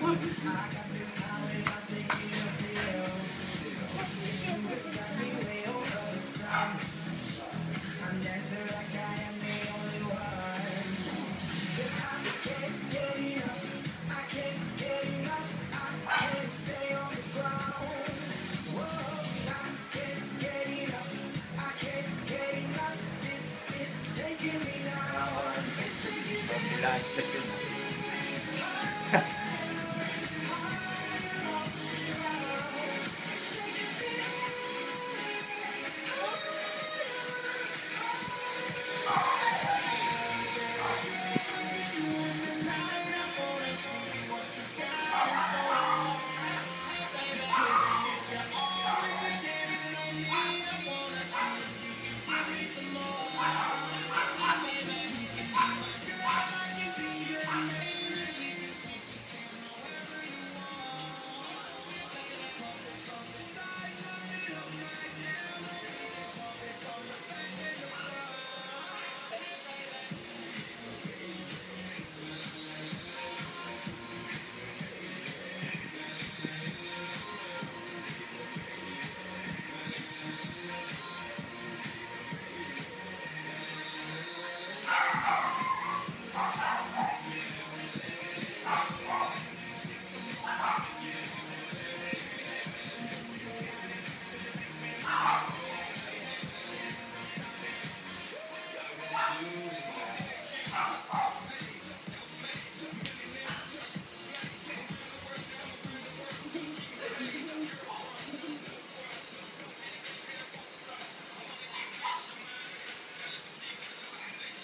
What? Last yun.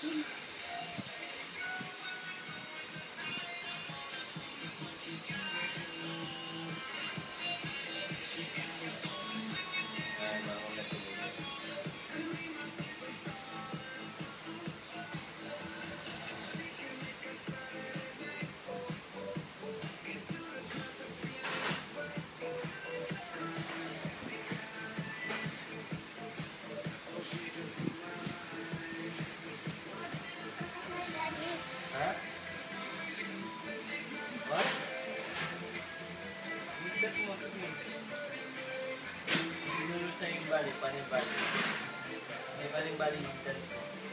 Ha? sa yung bali, paling bali. May baling bali yung mo.